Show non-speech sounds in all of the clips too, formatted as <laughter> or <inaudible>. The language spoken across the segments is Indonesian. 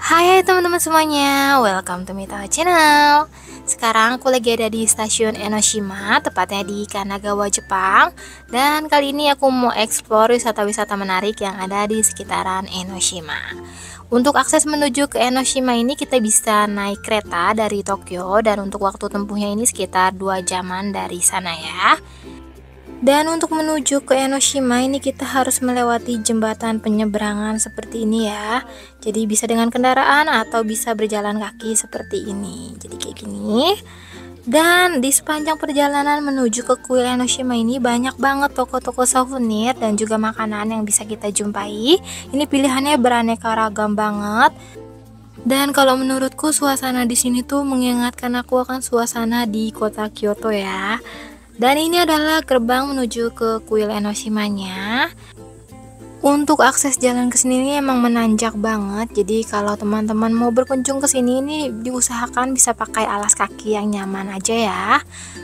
Hai teman-teman semuanya, welcome to Mita Channel. Sekarang aku lagi ada di stasiun Enoshima, tepatnya di Kanagawa, Jepang. Dan kali ini aku mau eksplor wisata-wisata menarik yang ada di sekitaran Enoshima. Untuk akses menuju ke Enoshima ini kita bisa naik kereta dari Tokyo. Dan untuk waktu tempuhnya ini sekitar 2 jaman dari sana ya dan untuk menuju ke Enoshima ini kita harus melewati jembatan penyeberangan seperti ini ya. Jadi bisa dengan kendaraan atau bisa berjalan kaki seperti ini. Jadi kayak gini. Dan di sepanjang perjalanan menuju ke kuil Enoshima ini banyak banget toko-toko souvenir dan juga makanan yang bisa kita jumpai. Ini pilihannya beraneka ragam banget. Dan kalau menurutku suasana di sini tuh mengingatkan aku akan suasana di kota Kyoto ya. Dan ini adalah gerbang menuju ke kuil Enoshima-nya. Untuk akses jalan ke sini ini emang menanjak banget. Jadi kalau teman-teman mau berkunjung ke sini ini diusahakan bisa pakai alas kaki yang nyaman aja ya.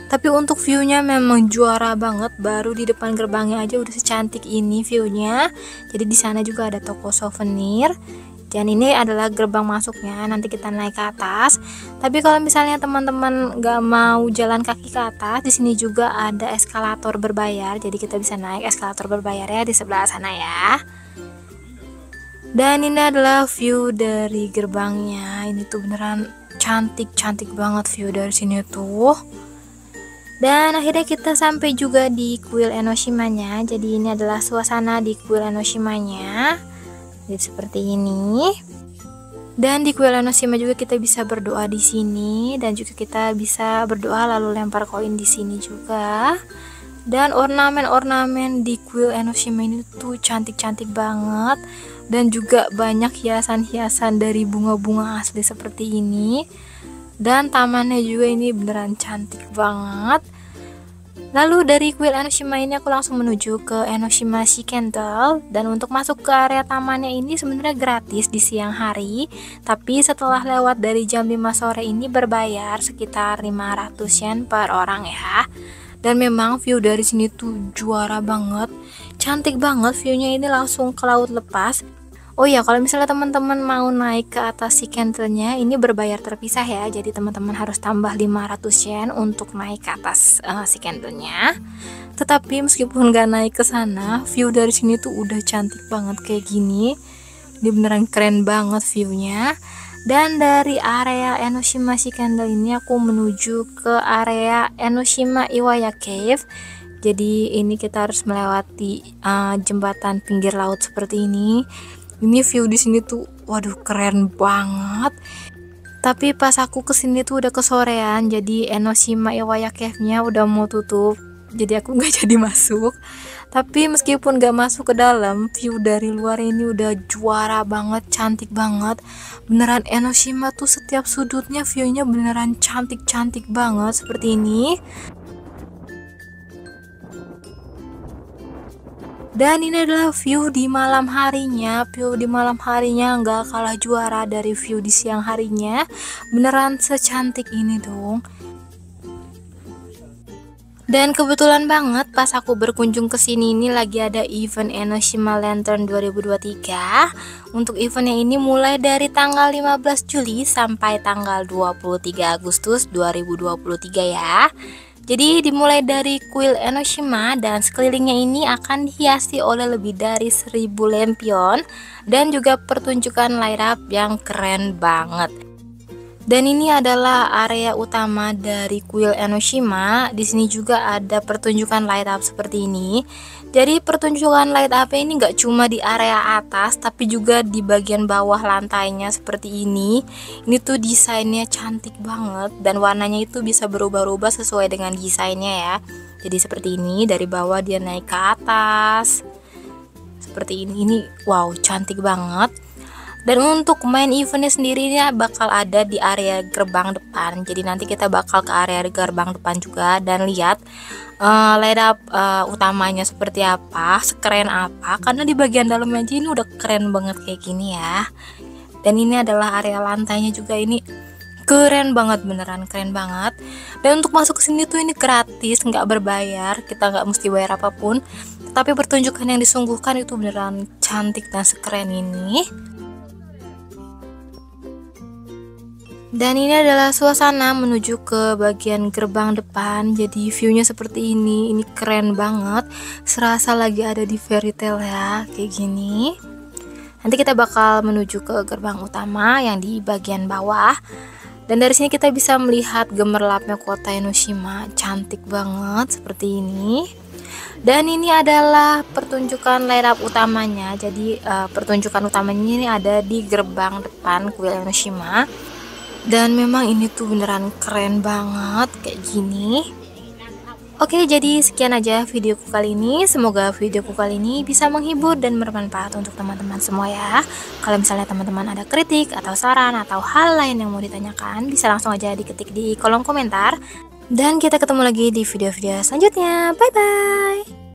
Tapi untuk view-nya memang juara banget. Baru di depan gerbangnya aja udah secantik ini view-nya. Jadi di sana juga ada toko souvenir dan ini adalah gerbang masuknya. Nanti kita naik ke atas. Tapi kalau misalnya teman-teman gak mau jalan kaki ke atas di sini juga ada eskalator berbayar. Jadi kita bisa naik eskalator berbayar ya di sebelah sana ya. Dan ini adalah view dari gerbangnya. Ini tuh beneran cantik-cantik banget view dari sini tuh. Dan akhirnya kita sampai juga di kuil Enoshima-nya. Jadi ini adalah suasana di kuil Enoshima-nya jadi seperti ini. Dan di kuil Enoshima juga kita bisa berdoa di sini dan juga kita bisa berdoa lalu lempar koin di sini juga. Dan ornamen-ornamen di kuil Enoshima ini tuh cantik-cantik banget dan juga banyak hiasan-hiasan dari bunga-bunga asli seperti ini. Dan tamannya juga ini beneran cantik banget. Lalu dari kuil Enoshima ini aku langsung menuju ke Enoshima Shikentel. Dan untuk masuk ke area tamannya ini sebenarnya gratis di siang hari. Tapi setelah lewat dari jam 5 sore ini berbayar sekitar 500 yen per orang ya. Dan memang view dari sini tuh juara banget. Cantik banget viewnya ini langsung ke laut lepas Oh iya, kalau misalnya teman-teman mau naik ke atas si kentelnya, ini berbayar terpisah ya. Jadi teman-teman harus tambah 500 yen untuk naik ke atas uh, si kentelnya. Tetapi meskipun gak naik ke sana, view dari sini tuh udah cantik banget kayak gini. Ini beneran keren banget viewnya. Dan dari area Enoshima Shikendel ini aku menuju ke area Enoshima Iwaya Cave. Jadi ini kita harus melewati uh, jembatan pinggir laut seperti ini ini view di sini tuh waduh keren banget. Tapi pas aku ke sini tuh udah kesorean jadi Enoshima Iwaya Cave-nya udah mau tutup. Jadi aku <laughs> nggak jadi masuk. Tapi meskipun gak masuk ke dalam view dari luar ini udah juara banget cantik banget. Beneran Enoshima tuh setiap sudutnya viewnya beneran cantik-cantik banget seperti ini Dan ini adalah view di malam harinya View di malam harinya nggak kalah juara dari view di siang harinya Beneran secantik ini dong dan kebetulan banget pas aku berkunjung ke sini ini lagi ada event Enoshima Lantern 2023. Untuk eventnya ini mulai dari tanggal 15 Juli sampai tanggal 23 Agustus 2023 ya. Jadi dimulai dari kuil Enoshima dan sekelilingnya ini akan dihiasi oleh lebih dari 1000 lampion dan juga pertunjukan light up yang keren banget. Dan ini adalah area utama dari kuil Enoshima. Di sini juga ada pertunjukan light up seperti ini. Jadi pertunjukan light up ini nggak cuma di area atas, tapi juga di bagian bawah lantainya seperti ini. Ini tuh desainnya cantik banget dan warnanya itu bisa berubah-ubah sesuai dengan desainnya ya. Jadi seperti ini dari bawah dia naik ke atas. Seperti ini. Ini wow, cantik banget dan untuk main eventnya sendiri ya bakal ada di area gerbang depan. Jadi nanti kita bakal ke area gerbang depan juga dan lihat uh, light up uh, utamanya seperti apa sekeren apa. Karena di bagian dalamnya aja ini udah keren banget kayak gini ya. Dan ini adalah area lantainya juga ini keren banget beneran keren banget. Dan untuk masuk ke sini tuh ini gratis nggak berbayar kita nggak mesti bayar apa pun. Tapi pertunjukan yang disungguhkan itu beneran cantik dan sekeren ini Dan ini adalah suasana menuju ke bagian gerbang depan. Jadi viewnya seperti ini. Ini keren banget. Serasa lagi ada di fairy tale ya, kayak gini. Nanti kita bakal menuju ke gerbang utama yang di bagian bawah. Dan dari sini kita bisa melihat gemerlapnya kota Enoshima. Cantik banget seperti ini. Dan ini adalah pertunjukan line up utamanya. Jadi uh, pertunjukan utamanya ini ada di gerbang depan kuil Enoshima dan memang ini tuh beneran keren banget kayak gini. Oke jadi sekian aja videoku kali ini. Semoga videoku kali ini bisa menghibur dan bermanfaat untuk teman-teman semua ya. Kalau misalnya teman-teman ada kritik atau saran atau hal lain yang mau ditanyakan Bisa langsung aja diketik di kolom komentar. Dan kita ketemu lagi di video-video selanjutnya. Bye bye